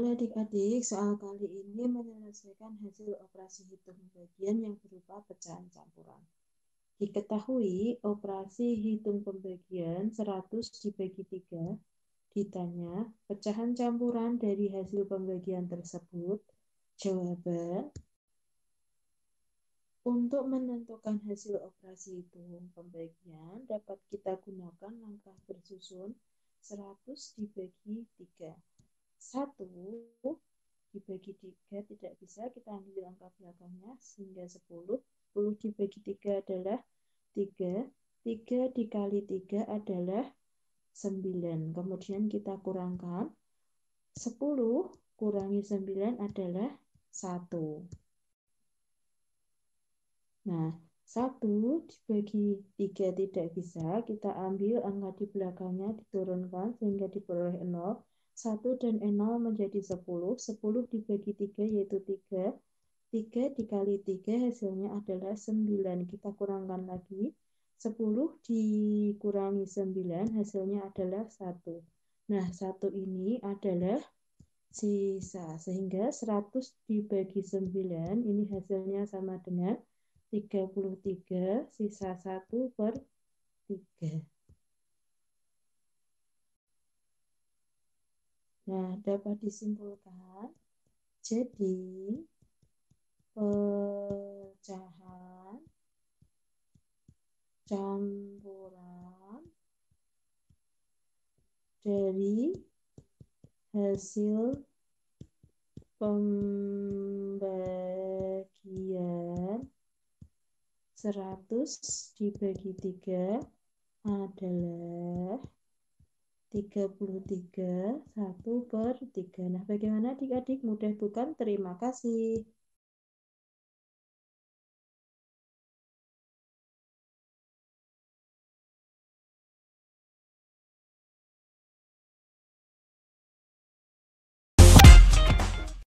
adik-adik, soal kali ini menyelesaikan hasil operasi hitung pembagian yang berupa pecahan campuran. Diketahui operasi hitung pembagian 100 dibagi 3 ditanya pecahan campuran dari hasil pembagian tersebut. Jawaban untuk menentukan hasil operasi hitung pembagian dapat kita gunakan langkah bersusun 100 dibagi 3 satu dibagi tiga tidak bisa kita ambil angka belakangnya sehingga 10 10 dibagi tiga adalah 3 3 dikali 3 adalah 9 kemudian kita kurangkan. 10 kurangi 9 adalah 1 nah 1 dibagi 3 tidak bisa kita ambil angka di belakangnya diturunkan sehingga diperoleh 0 1 dan 0 menjadi 10. 10 dibagi 3 yaitu 3. 3 dikali 3 hasilnya adalah 9. Kita kurangkan lagi. 10 dikurangi 9 hasilnya adalah 1. Nah, 1 ini adalah sisa. Sehingga 100 dibagi 9 ini hasilnya sama dengan 33 sisa 1 per 3. Nah, dapat disimpulkan, jadi pecahan campuran dari hasil pembagian 100 dibagi 3 adalah 33 1 per 3. Nah, bagaimana adik-adik? Mudah bukan? Terima kasih.